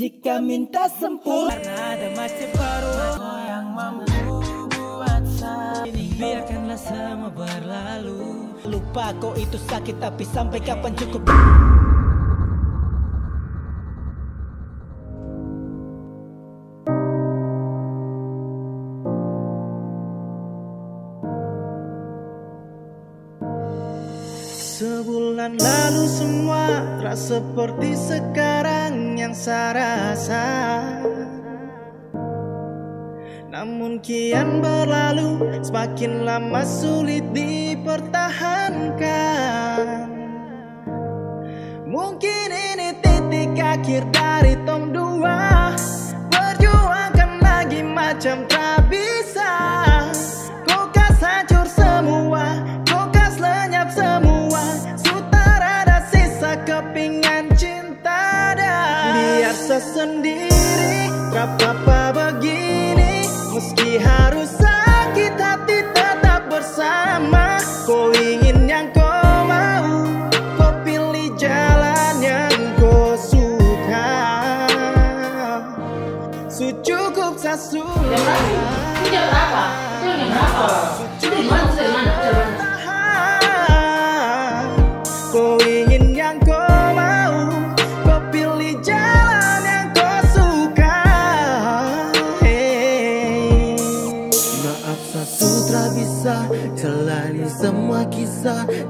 Jika minta sempurna ada macam baru. Yang mampu buat ini Biarkanlah semua berlalu. Lupa kok itu sakit tapi sampai kapan cukup Sebulan lalu semua terasa seperti sekarang yang saya rasa. Namun kian berlalu semakin lama sulit dipertahankan. Mungkin ini titik akhir dari sendiri. Apa begini Meski harus sakit hati tetap bersama. Kau ingin yang kau mau Kau pilih jalan yang kau suka. Sucukup sasulah Jam berapa?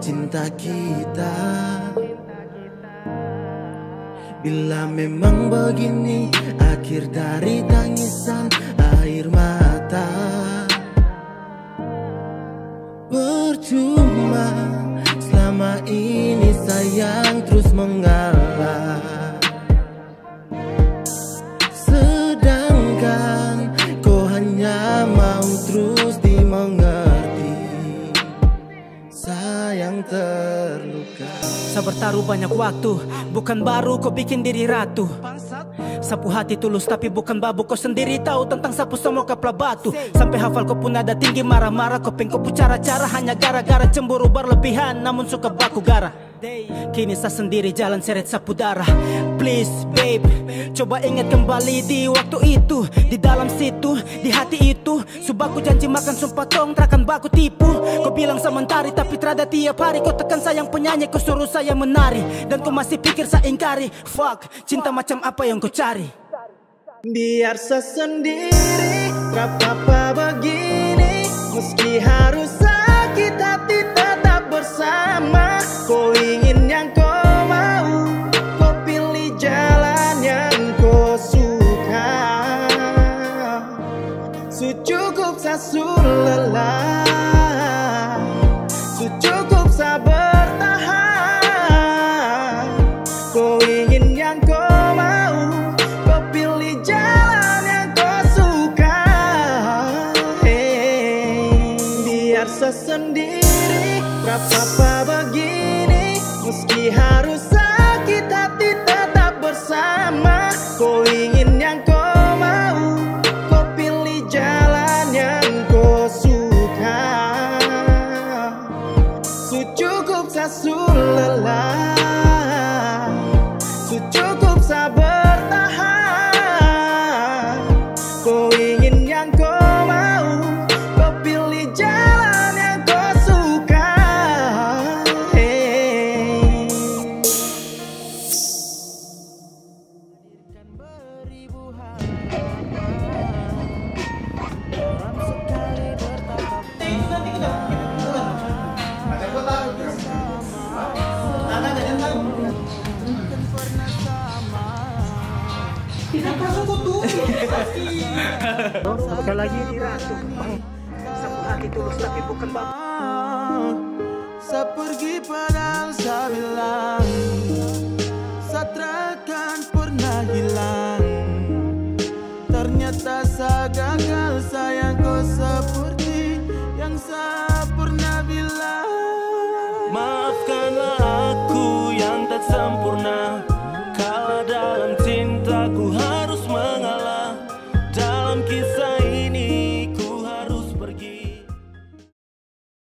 Cinta kita. Bila memang begini akhir dari tangisan air mata. Percuma selama ini sayang terus mengalah sayang terluka. Saya bertaruh banyak waktu Bukan baru kau bikin diri ratu. Sapu hati tulus tapi bukan babu. Kau sendiri tahu tentang sapu semua kapla batu. Sampai hafal kau pun ada tinggi marah-marah. Kau pengkau cara-cara hanya gara-gara cemburu berlebihan Namun suka baku gara Kini saya sendiri jalan seret sapu darah. Please babe Coba ingat kembali di waktu itu. Di dalam situ, di hati itu. Subaku janji makan sumpah tong Terakan baku tipu. Kau bilang sementari tapi terada tiap hari. Kau tekan sayang penyanyi Kau suruh saya menari. Dan kau masih pikir saya ingkari. Fuck, cinta macam apa yang kau cari? Biar sesendiri Berapa begini. Meski harus Sasu lelah. Secukup sabar tahan. Kau ingin yang kau mau Kau pilih jalan yang kau suka. Hey, Biar sesendiri Berapa begini? Meski harus sakit hati tetap bersama Secukup lelah Secukup Sekali lagi di ratu Bang Sapu hati tulus tapi bukan bang Saya pergi padahal saya bilang Saya pernah hilang. Ternyata saya gagal sayang kau seperti